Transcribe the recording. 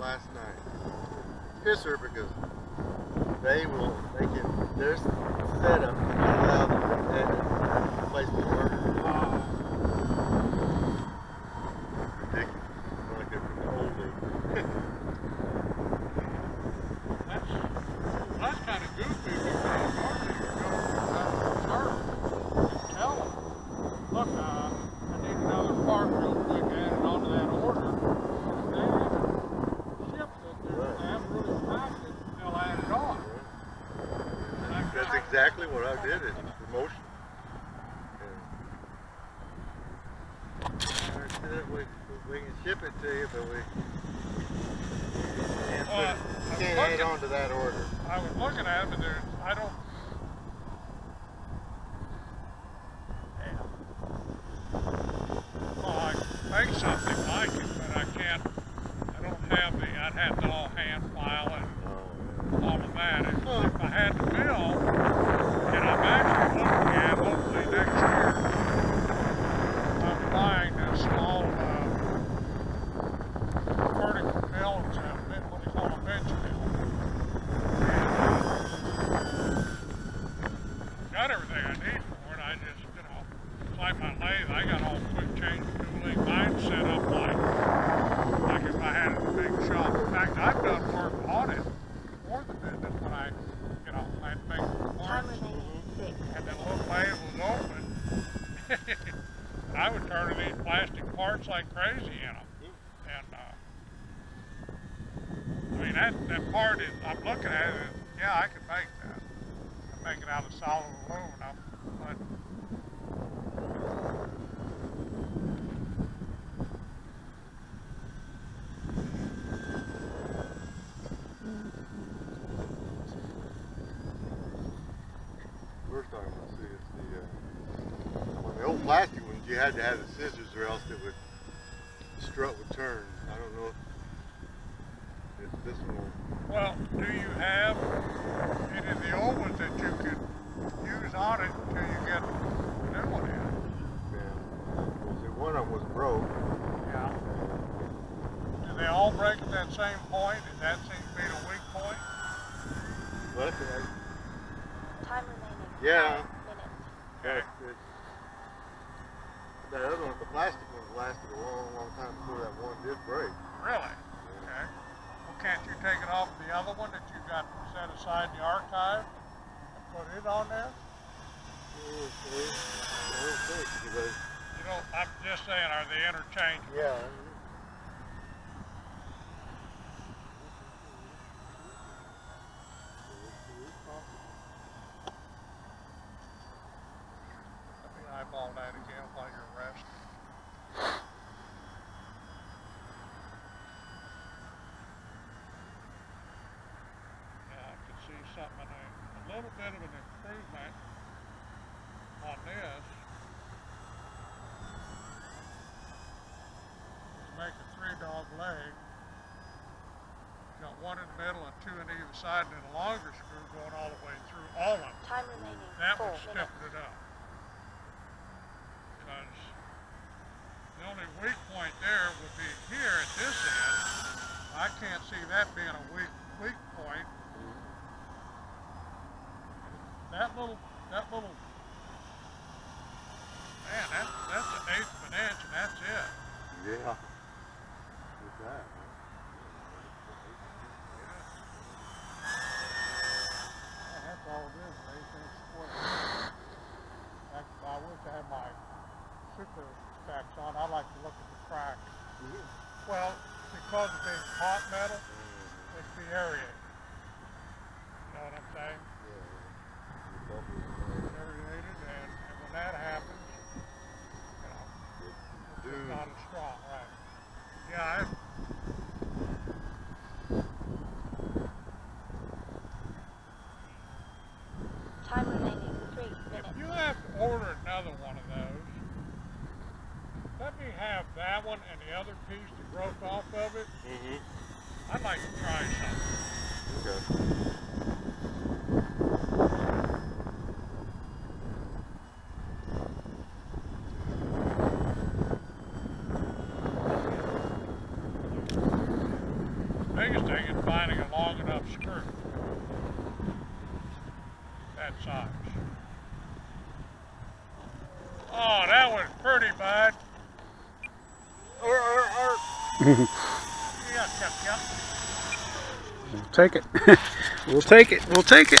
last night. Piss her because they will, they can, their setup can allow them to place the order. Ridiculous. Like they're from the old days. That's, that's kind of goofy because normally you go to the service and tell them, look, uh, I need another part real quick added onto that order. If they even ship it, they're, they haven't really packed it, they'll add it on. And I That's guess- exactly what I did in promotion. And I said, we, we can ship it to you, but we can't, put uh, it, I'm can't add looking- on to that order. I was looking at them and there's, I don't. Well, I make something like it, but I can't, I don't have the, I'd have to all hand file and Oh, all of that. If, if I had the aberto. I would turn these plastic parts like crazy in them. And, uh, I mean, that, that part is, I'm looking at it, yeah, I could make that. I make it out of solid aluminum, but we're talking about, see, it's the, uh, on the old plastic ones, you had to have the scissors or else it would, the strut would turn. I don't know if, if this one will Well, do you have any of the old ones that you could use on it until you get a new one in? Yeah. Well, see, one of them was broke. Yeah. Do they all break at that same point? Does that seem to be the weak point? But uh, Time remaining Yeah. minutes. Okay. That other one, the plastic ones lasted a long, long time before that one did break. Really? Okay. Well, can't you take it off the other one that you got set aside in the archive and put it on there? We'll see. We'll see, because, You know, I'm just saying, are they interchangeable? yeah. Let me eyeball that again while you're resting. Yeah, I can see something, a, a little bit of an improvement on this. To make a three dog leg. Got one in the middle and two on either side and then a longer screw going all the way through all of them. Time remaining That four would minutes. it up. Because the only weak point there would be here at this end. I can't see that being a weak, weak point. That little, that little, man, that, that's an eighth of an inch and that's it. Yeah. With that, huh? Yeah, that's all it is, an eighth inch square. I, I wish I had my super specs on. I like to look at the cracks. Well, because hot metal, it's be aerated. You know what I'm saying? Aerated, and, and when that happens, you know, it's Dude. not as strong, right? Yeah, I, Time remaining three if minutes. you have to order another one of those, let me have that one and the other piece that broke off of it. Mm-hmm. I'd like to try something. Okay. Finding a long enough screw. That size. Oh, that was pretty bud. Or, or, or. yeah, yep, yep. We'll take it. we'll take it. We'll take it.